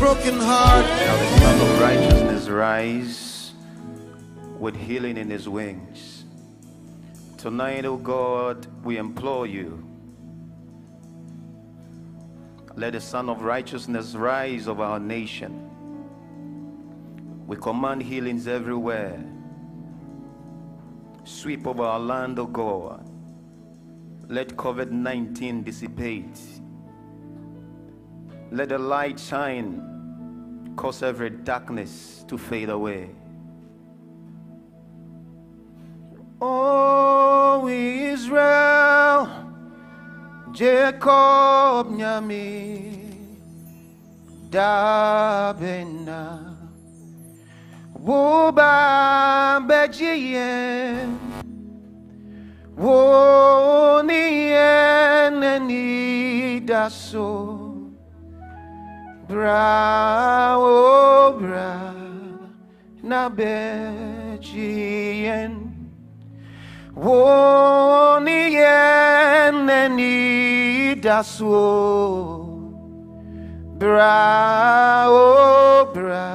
broken heart. Shall the Son of Righteousness rise with healing in his wings. Tonight, O God, we implore you. Let the Son of Righteousness rise over our nation. We command healings everywhere. Sweep over our land, O God. Let COVID 19 dissipate. Let the light shine, cause every darkness to fade away. Oh, Israel, Jacob Nyami, Dabena, Woba Bejien, Wonien Nidaso, Bra, oh, Bra, Nabejien. Woni eneni daso bra o bra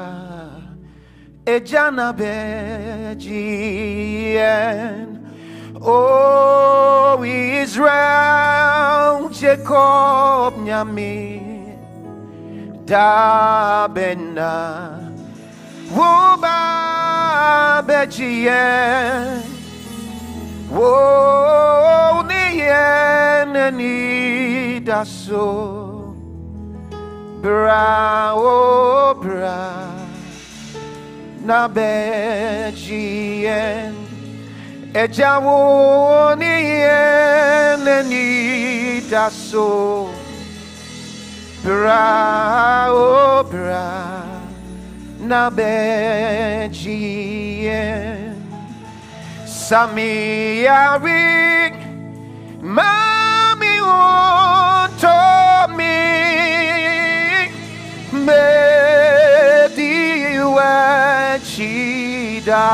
ejana bejien O Israel Jacob nyami da bena wo ba bejien Wo ni ni daso bra o bra na bejien eja wo ni ni daso bra o bra na bejien Samiari Mami unto mi Mediwe chida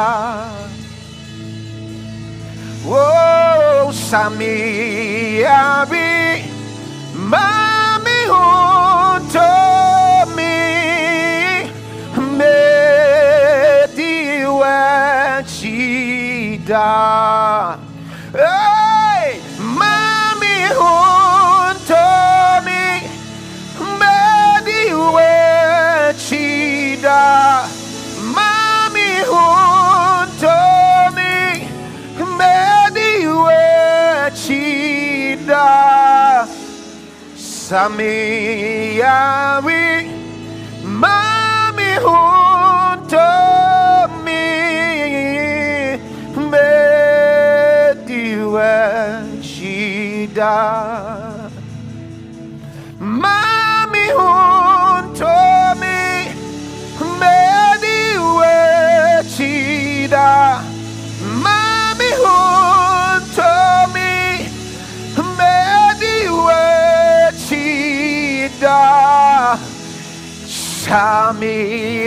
Oh Samiari Mami unto Samiari, mami junto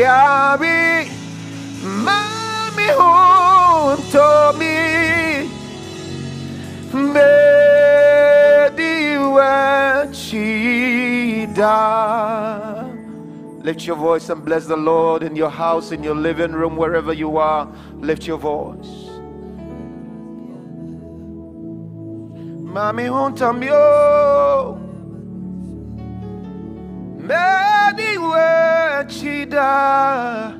Samiari, mami junto a mí, chida. Lift your voice and bless the Lord in your house, in your living room, wherever you are. Lift your voice. Mami junto a mí, oh. Chida.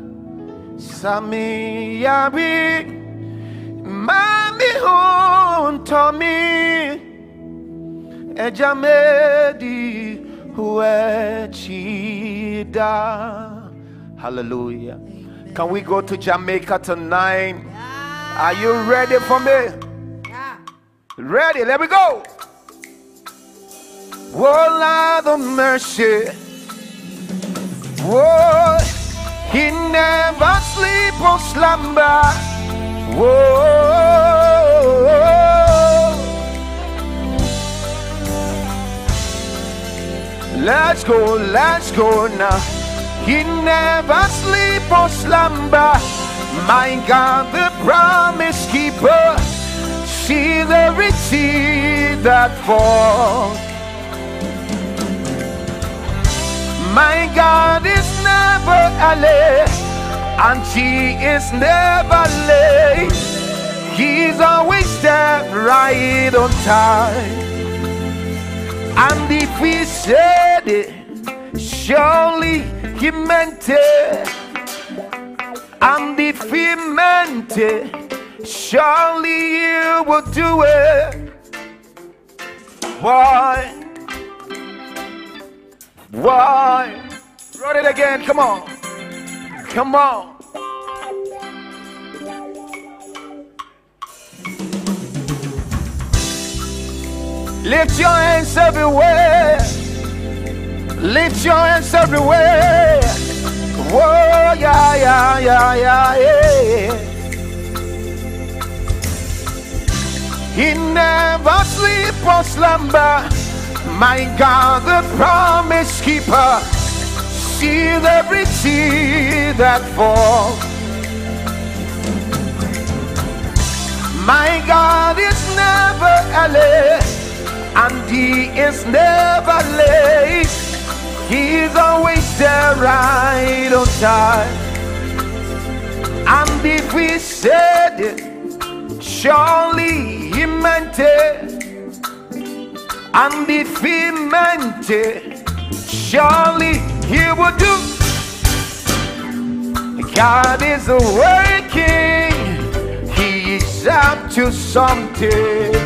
Sami yabi, mami junto a mí, ella medi chida. Hallelujah. Can we go to Jamaica tonight? Are you ready for me? Ready? Let me go. Oh, Lord of mercy. Whoa, he never sleep or slumber. Whoa, let's go, let's go now. He never sleep or slumber. My God, the promise keeper. See the receipt that falls. My God is early, and he is never late. He's always there right on time. And if he said it, surely he meant it. And if he meant it, surely you will do it. Why? Why? Run it again. Come on. Come on. Lift your hands everywhere. Lift your hands everywhere. Whoa, yeah, yeah, yeah, yeah, yeah. He never sleep or slumber. My God, the promise keeper, see every tear that falls. My God is never early, and He is never late. He's always there right on time. And if He said it, surely He meant it. And if he meant it, surely he would do. God is working, he is up to something.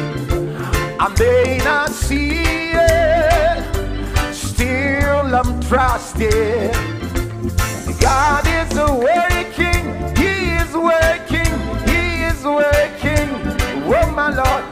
I may not see it, still I'm trusting. God is working, he is working, he is working. Oh my Lord,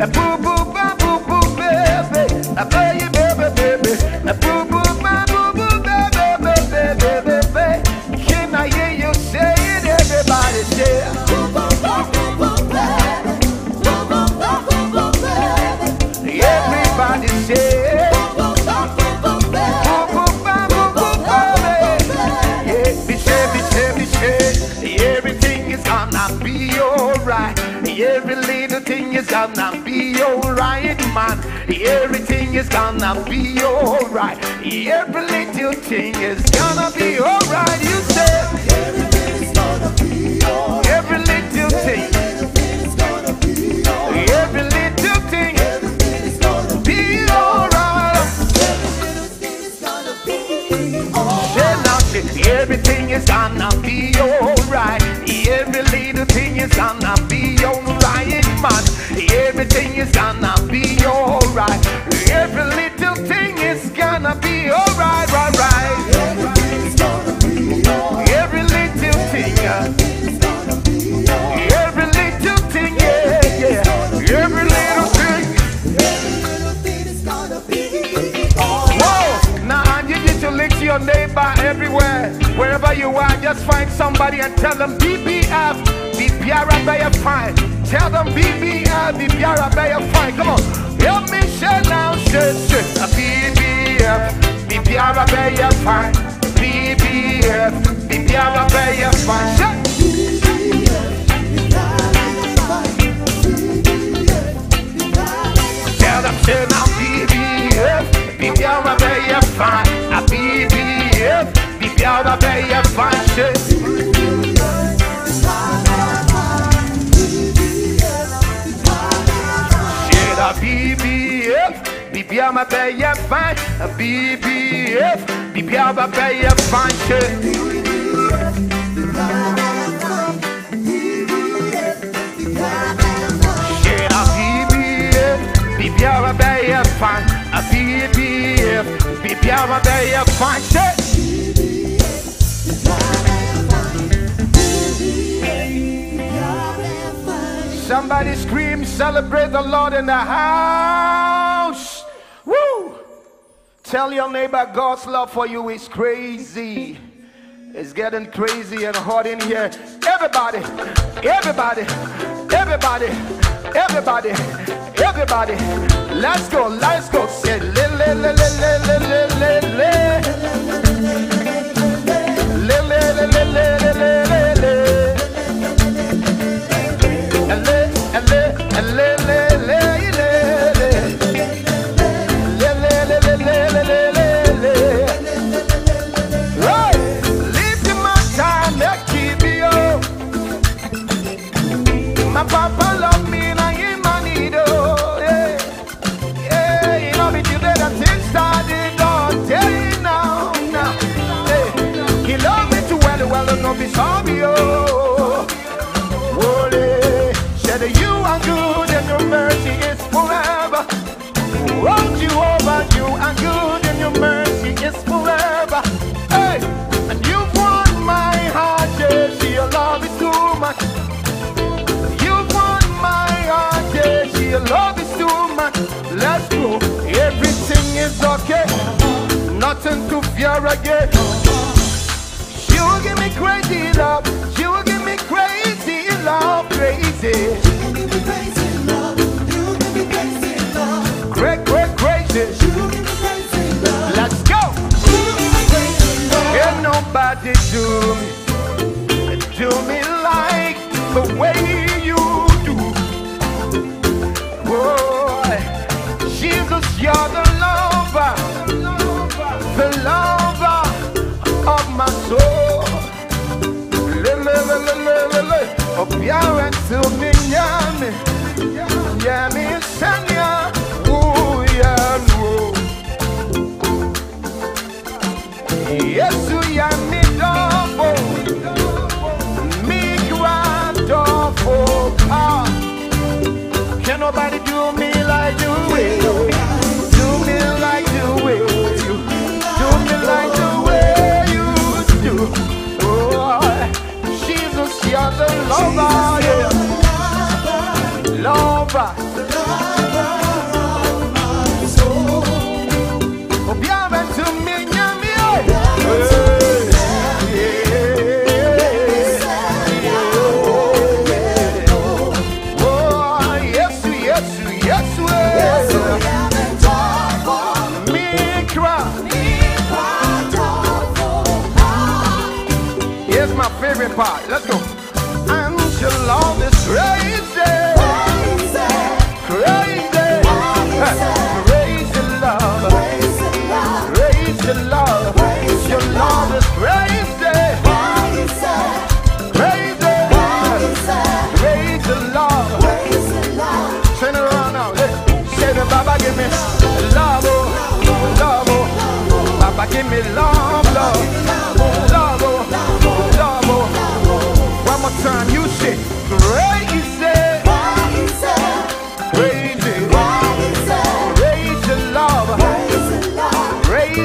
boo boo boo gonna be alright, man. Everything is gonna be alright. Every little thing is gonna be alright. You say, every little thing, every little thing, be alright. Everything is gonna gonna be alright. Every little thing is gonna be alright, man. Everything is gonna be alright. Every little thing is gonna be alright, right, right. Every little thing, uh, every little thing, yeah, yeah. Every little thing. Whoa! Now you need to lick to your neighbor everywhere. Wherever you are, just find somebody and tell them BBF, BBR Bay fine. Tell them BBI, BBI, I bet you fine. Come on. Help me share now, share, share. BBF, BBI, I bet you fine. BBF, BBI, I bet you fine. Share. Tell them share now, BBF, BBI, I bet you fine. BBF, BBI, I bet you BBF, BBA ma paye à fin, BBF, BBA ma paye à fin, BBF, BBA ma paye à fin, BBF, BBA ma paye à fin, Somebody scream, celebrate the Lord in the house. Woo! Tell your neighbor God's love for you is crazy. It's getting crazy and hot in here. Everybody, everybody, everybody, everybody, everybody. Let's go, let's go. Say, le, le, le, le, le, le, le, le, le. Le, le, le, le, le, le, le, and live. nothing to fear again. You give me crazy love, you give me crazy love, crazy. You give me crazy love, you give me crazy love. Great, crazy. Crazy. Let's go. Crazy. Can nobody do me, do me like the way Up here in me, yeah, me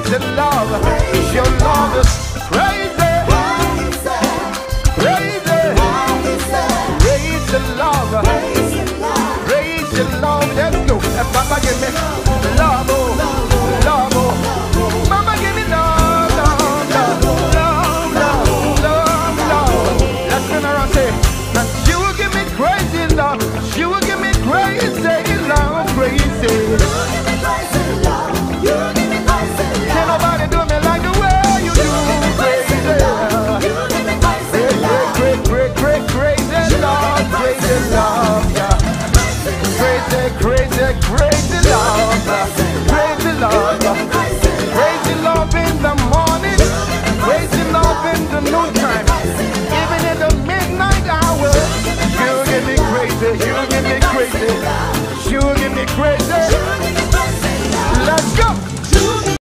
to love. Your love crazy. Will give me crazy. Let's go.